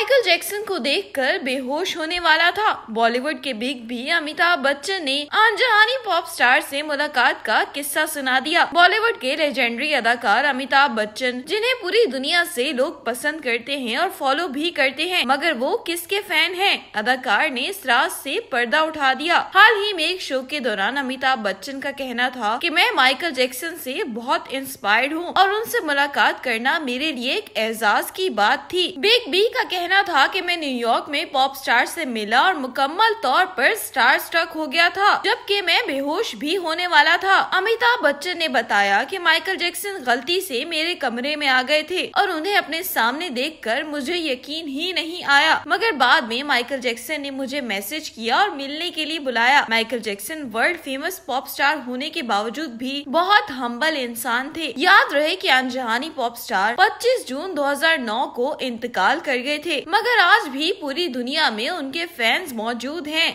Michael Jackson को देखकर बेहोश होने वाला था। बॉलीवुड के बिग भी अमिताभ बच्चन ने अनजहानी पॉप स्टार से मुलाकात का किस्सा सुना दिया। बॉलीवुड के लेजेंडरी अदाकार अमिताभ बच्चन, जिन्हें पूरी दुनिया से लोग पसंद करते हैं और फॉलो भी करते हैं, मगर वो किसके फ़ैन हैं? अदाकार ने इस राज से पर्दा उठा दिया। हाल ही में एक शो के दौरान अमिताभ बच्चन का कहना था कि मैं माइकल जैक्सन से बहुत इंस्पायर्ड हूँ और उनसे मुलाकात करना मेरे लिए एक एजाज की बात थी। बिग बी का कहना था कि मैं न्यूयॉर्क में पॉप स्टार से मिला और मुकम्मल तौर पर स्टार स्ट्रक हो गया था, जबकि मैं बेहोश भी होने वाला था। अमिताभ बच्चन ने बताया कि माइकल जैक्सन गलती से मेरे कमरे में आ गए थे और उन्हें अपने सामने देखकर मुझे यकीन ही नहीं आया। मगर बाद में माइकल जैक्सन ने मुझे मैसेज किया और मिलने के लिए बुलाया। Michael Jackson world famous pop star होने के बावजूद भी बहुत हम्बल इंसान थे। याद रहे कि अनजहानी पॉप स्टार 25 जून 2009 को इंतकाल कर गए थे। मगर आज भी पूरी दुनिया में उनके फैंस मौजूद हैं।